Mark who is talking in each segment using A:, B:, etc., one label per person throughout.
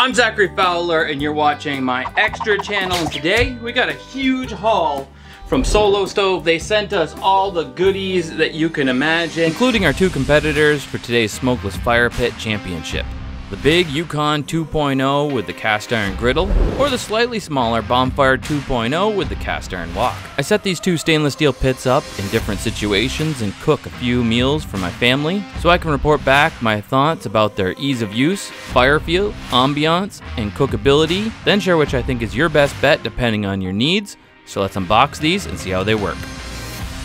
A: I'm Zachary Fowler and you're watching my extra channel and today we got a huge haul from Solo Stove. They sent us all the goodies that you can imagine.
B: Including our two competitors for today's Smokeless Fire Pit Championship. The big Yukon 2.0 with the cast iron griddle, or the slightly smaller Bonfire 2.0 with the cast iron wok. I set these two stainless steel pits up in different situations and cook a few meals for my family so I can report back my thoughts about their ease of use, fire feel, ambiance, and cookability, then share which I think is your best bet depending on your needs. So let's unbox these and see how they work.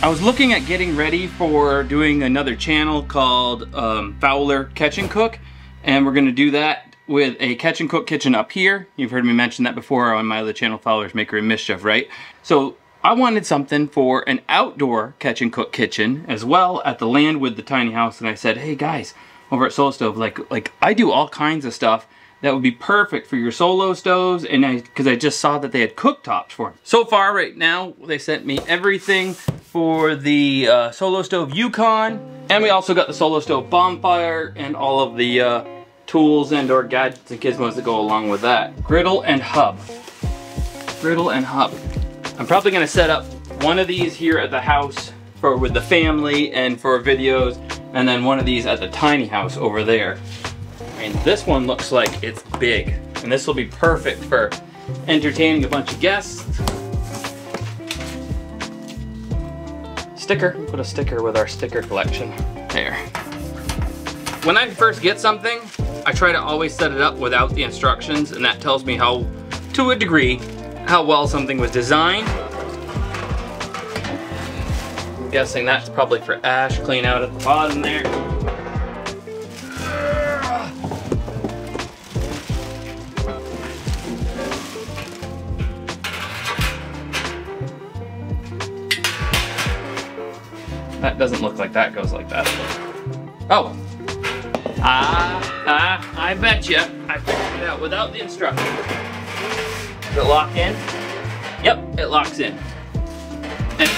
A: I was looking at getting ready for doing another channel called um, Fowler Catch and Cook and we're gonna do that with a catch and cook kitchen up here. You've heard me mention that before on my other channel, Fowler's Makery and Mischief, right? So I wanted something for an outdoor catch and cook kitchen as well at the land with the tiny house. And I said, hey guys, over at Solo Stove, like, like I do all kinds of stuff that would be perfect for your solo stoves and I because I just saw that they had cooktops for them. So far right now they sent me everything for the uh, solo stove Yukon and we also got the solo stove bonfire and all of the uh, tools and or gadgets and gizmos that go along with that. Griddle and hub. Griddle and hub. I'm probably gonna set up one of these here at the house for with the family and for videos, and then one of these at the tiny house over there. Mean, this one looks like it's big, and this will be perfect for entertaining a bunch of guests. Sticker, put a sticker with our sticker collection. There. When I first get something, I try to always set it up without the instructions and that tells me how, to a degree, how well something was designed. I'm guessing that's probably for ash, clean out at the bottom there. That doesn't look like that goes like that. Oh, Ah, ah, I bet you I figured it out without the instructions. Does it lock in? Yep, it locks in. And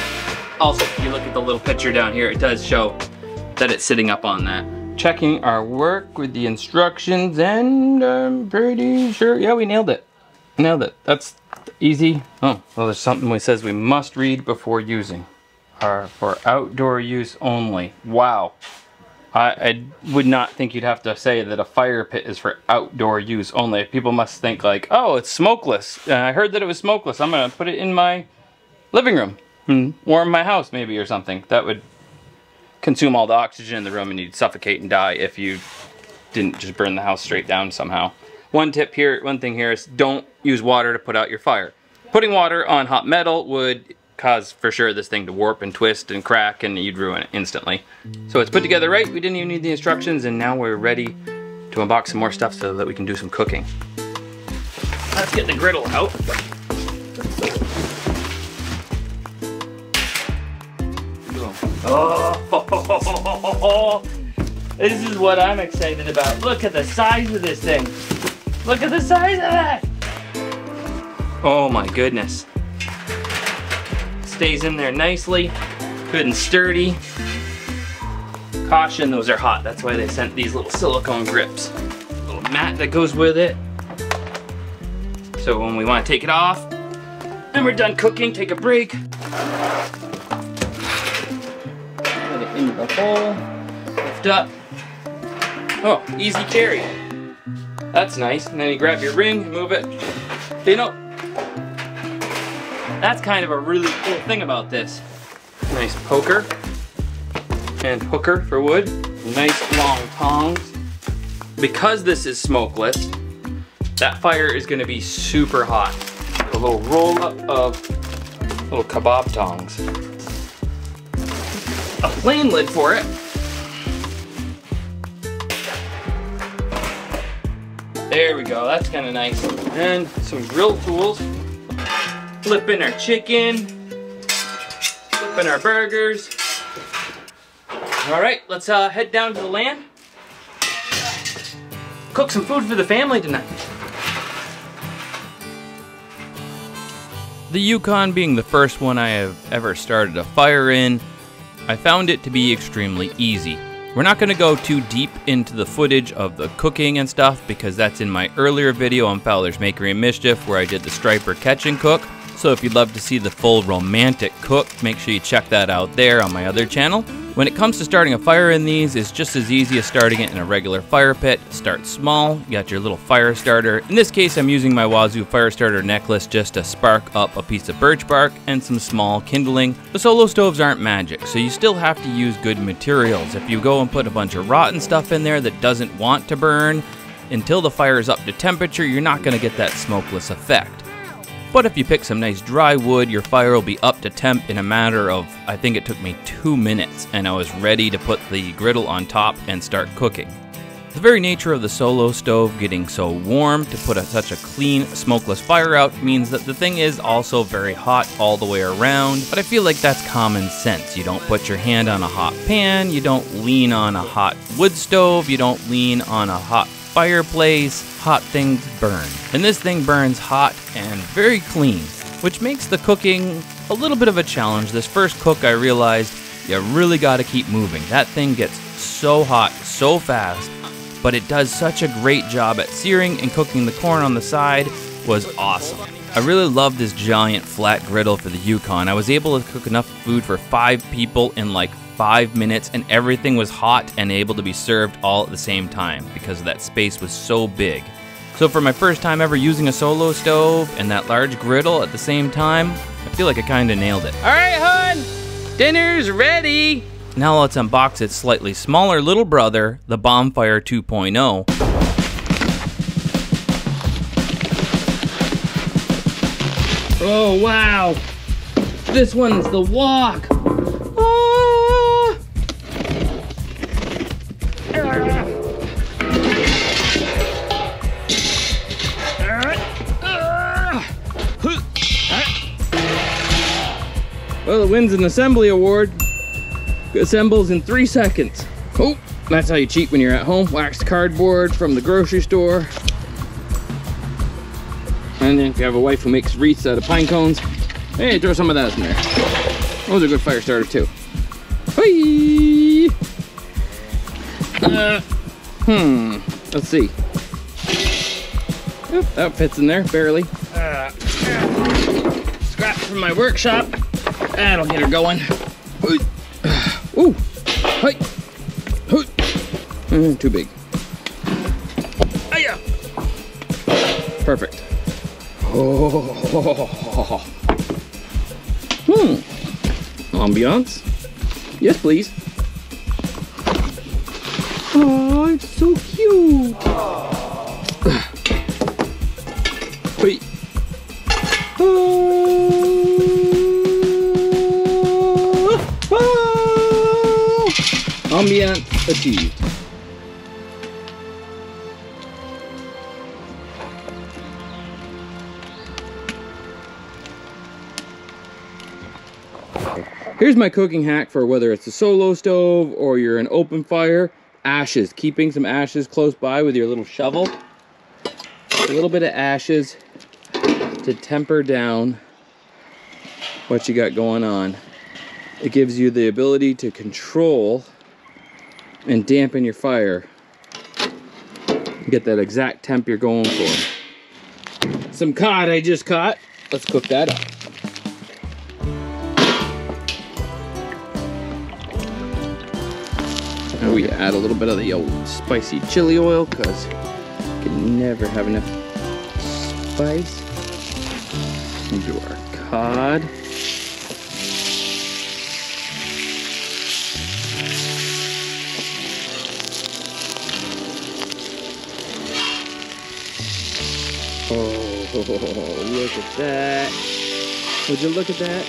A: also, if you look at the little picture down here, it does show that it's sitting up on that. Checking our work with the instructions and I'm pretty sure, yeah, we nailed it. Nailed it. That's easy. Oh, well, there's something we says we must read before using. Are for outdoor use only. Wow. I, I, would not think you'd have to say that a fire pit is for outdoor use only. People must think like, oh, it's smokeless. Uh, I heard that it was smokeless. I'm gonna put it in my living room hmm. or in my house maybe or something. That would consume all the oxygen in the room and you'd suffocate and die if you didn't just burn the house straight down somehow. One tip here, one thing here is don't use water to put out your fire. Putting water on hot metal would cause for sure this thing to warp and twist and crack and you'd ruin it instantly. So it's put together right, we didn't even need the instructions and now we're ready to unbox some more stuff so that we can do some cooking. Let's get the griddle out. Oh, this is what I'm excited about. Look at the size of this thing. Look at the size of that. Oh my goodness stays in there nicely, good and sturdy. Caution, those are hot. That's why they sent these little silicone grips. Little mat that goes with it. So when we want to take it off, and we're done cooking, take a break. Put it into the hole, lift up. Oh, easy carry. That's nice. And then you grab your ring, move it. You know, that's kind of a really cool thing about this. Nice poker and hooker for wood. Nice long tongs. Because this is smokeless, that fire is gonna be super hot. A little roll up of little kebab tongs. A plain lid for it. There we go, that's kind of nice. And some grill tools flipping our chicken, flipping our burgers. All right, let's uh, head down to the land. Cook some food for the family tonight.
B: The Yukon being the first one I have ever started a fire in, I found it to be extremely easy.
A: We're not going to go too deep into the footage of the cooking and stuff because that's in my earlier video on Fowler's Makery and Mischief where I did the striper catch and cook. So if you'd love to see the full romantic cook, make sure you check that out there on my other channel. When it comes to starting a fire in these, it's just as easy as starting it in a regular fire pit. Start small, you got your little fire starter. In this case, I'm using my Wazoo fire starter necklace just to spark up a piece of birch bark and some small kindling. The solo stoves aren't magic, so you still have to use good materials. If you go and put a bunch of rotten stuff in there that doesn't want to burn, until the fire is up to temperature, you're not going to get that smokeless effect. But if you pick some nice dry wood, your fire will be up to temp in a matter of, I think it took me two minutes, and I was ready to put the griddle on top and start cooking. The very nature of the solo stove getting so warm to put a, such a clean, smokeless fire out means that the thing is also very hot all the way around, but I feel like that's common sense. You don't put your hand on a hot pan, you don't lean on a hot wood stove, you don't lean on a hot fireplace, hot things burn. And this thing burns hot and very clean, which makes the cooking a little bit of a challenge. This first cook, I realized you really got to keep moving. That thing gets so hot so fast, but it does such a great job at searing and cooking the corn on the side was awesome. I really love this giant flat griddle for the Yukon. I was able to cook enough food for five people in like five minutes and everything was hot and able to be served all at the same time because that space was so big. So for my first time ever using a solo stove and that large griddle at the same time, I feel like I kinda nailed it. Alright, hon! Dinner's ready! Now let's unbox its slightly smaller little brother, the Bonfire 2.0. Oh wow! This one's the wok! Wins an assembly award. Assembles in three seconds. Oh, that's how you cheat when you're at home. Waxed cardboard from the grocery store. And then if you have a wife who makes wreaths out of pine cones, hey, throw some of that in there. Those are a good fire starter too. Hi. Uh, hmm, let's see. Oop, that fits in there, barely. Uh, scrap from my workshop. That'll get her going. Ooh, hi, mm, too big. Hiya. Perfect. Oh. Hmm. Ambiance. Yes, please. Oh, it's so cute. Wait. Achieved. Here's my cooking hack for whether it's a solo stove or you're an open fire. Ashes, keeping some ashes close by with your little shovel. A little bit of ashes to temper down what you got going on. It gives you the ability to control and dampen your fire. Get that exact temp you're going for. Some cod I just caught. Let's cook that up. Now we add a little bit of the old spicy chili oil because you can never have enough spice. Into our cod. Oh, look at that. Would you look at that?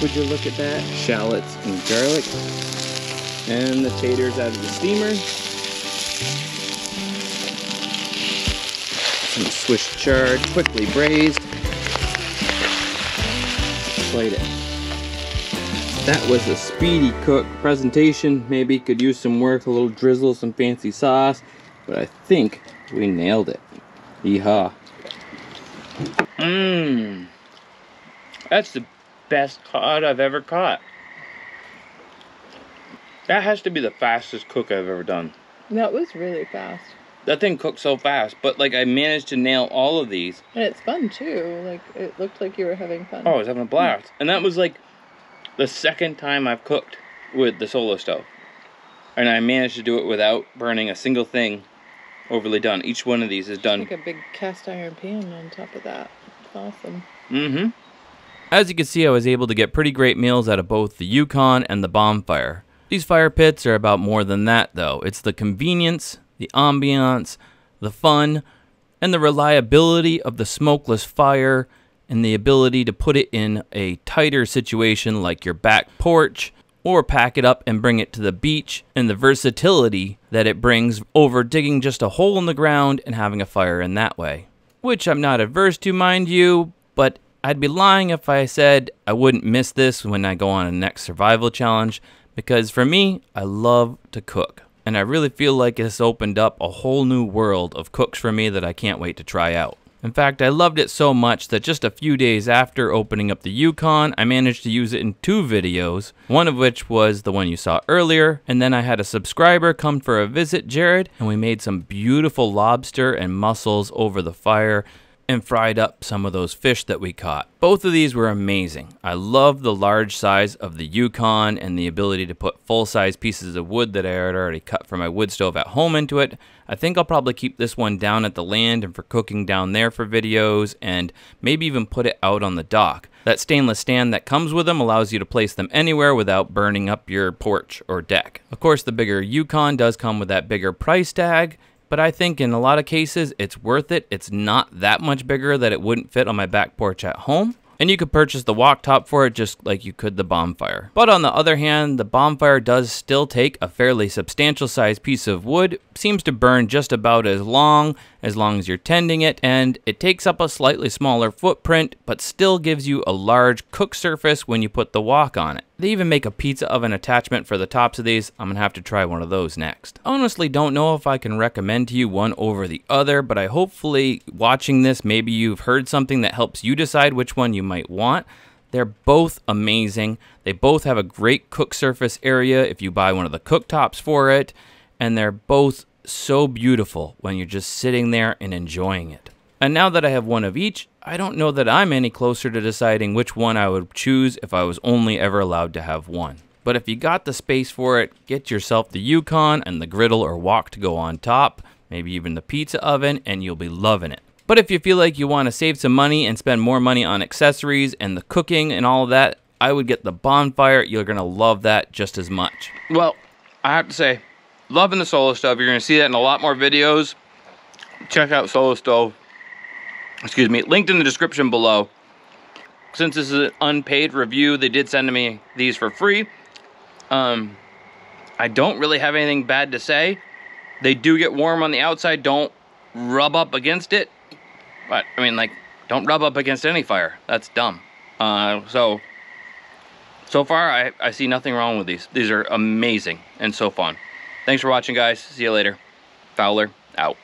A: Would you look at that? Shallots and garlic. And the taters out of the steamer. Some Swiss chard, quickly braised. Plate it. That was a speedy cook presentation. Maybe could use some work, a little drizzle, some fancy sauce. But I think we nailed it. Yeehaw. Mmm. That's the best cod I've ever caught.
C: That has to be the fastest cook I've ever done.
D: That was really fast.
C: That thing cooked so fast, but like I managed to nail all of these.
D: And it's fun too. Like it looked like you were having fun.
C: Oh, I was having a blast. And that was like the second time I've cooked with the solo stove. And I managed to do it without burning a single thing overly done. Each one of these is done.
D: Like a big cast iron pan on top of that. Awesome.
C: Mm-hmm.
A: As you can see, I was able to get pretty great meals out of both the Yukon and the Bonfire. These fire pits are about more than that, though. It's the convenience, the ambiance, the fun, and the reliability of the smokeless fire, and the ability to put it in a tighter situation like your back porch, or pack it up and bring it to the beach, and the versatility that it brings over digging just a hole in the ground and having a fire in that way. Which I'm not averse to, mind you, but I'd be lying if I said I wouldn't miss this when I go on a next survival challenge, because for me, I love to cook. And I really feel like it's opened up a whole new world of cooks for me that I can't wait to try out. In fact, I loved it so much that just a few days after opening up the Yukon, I managed to use it in two videos, one of which was the one you saw earlier, and then I had a subscriber come for a visit, Jared, and we made some beautiful lobster and mussels over the fire and fried up some of those fish that we caught. Both of these were amazing. I love the large size of the Yukon and the ability to put full size pieces of wood that I had already cut from my wood stove at home into it. I think I'll probably keep this one down at the land and for cooking down there for videos and maybe even put it out on the dock. That stainless stand that comes with them allows you to place them anywhere without burning up your porch or deck. Of course, the bigger Yukon does come with that bigger price tag, but I think in a lot of cases it's worth it. It's not that much bigger that it wouldn't fit on my back porch at home. And you could purchase the wok top for it just like you could the bonfire. But on the other hand, the bonfire does still take a fairly substantial sized piece of wood, seems to burn just about as long as long as you're tending it, and it takes up a slightly smaller footprint, but still gives you a large cook surface when you put the wok on it. They even make a pizza oven attachment for the tops of these. I'm gonna have to try one of those next. Honestly, don't know if I can recommend to you one over the other, but I hopefully watching this, maybe you've heard something that helps you decide which one you might want. They're both amazing. They both have a great cook surface area if you buy one of the cooktops for it, and they're both so beautiful when you're just sitting there and enjoying it. And now that I have one of each, I don't know that I'm any closer to deciding which one I would choose if I was only ever allowed to have one. But if you got the space for it, get yourself the Yukon and the griddle or wok to go on top, maybe even the pizza oven, and you'll be loving it. But if you feel like you want to save some money and spend more money on accessories and the cooking and all of that, I would get the bonfire. You're going to love that just as much.
C: Well, I have to say, loving the Solo Stove. You're going to see that in a lot more videos. Check out Solo Stove. Excuse me, linked in the description below. Since this is an unpaid review, they did send me these for free. Um, I don't really have anything bad to say. They do get warm on the outside. Don't rub up against it. But, I mean, like, don't rub up against any fire. That's dumb. Uh, so, so far, I, I see nothing wrong with these. These are amazing and so fun. Thanks for watching, guys. See you later. Fowler, out.